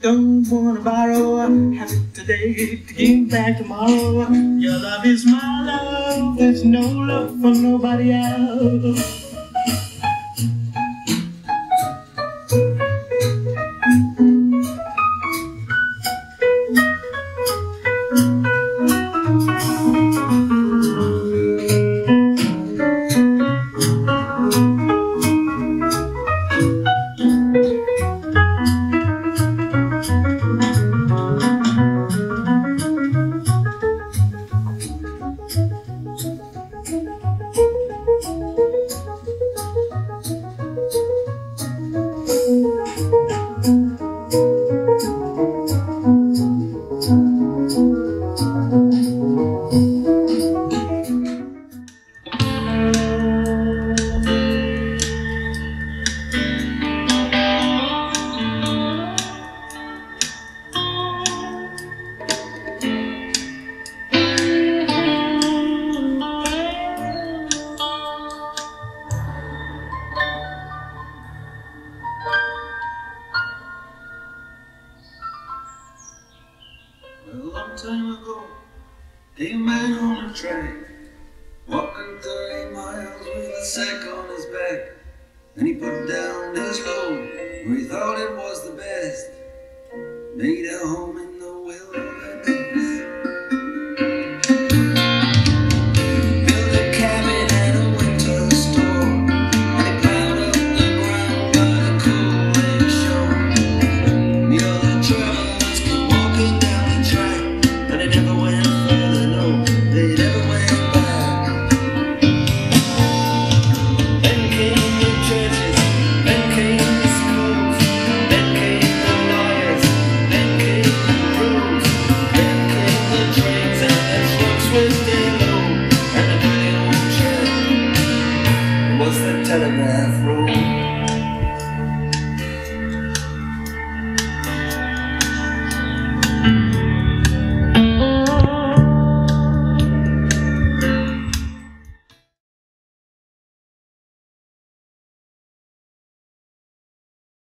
Don't wanna borrow, have it today to give back tomorrow. Your love is my love, there's no love for nobody else. Time ago, a man on a train, walking 30 miles with a sack on his back. And he put down his load where he thought it was the best. Made a home in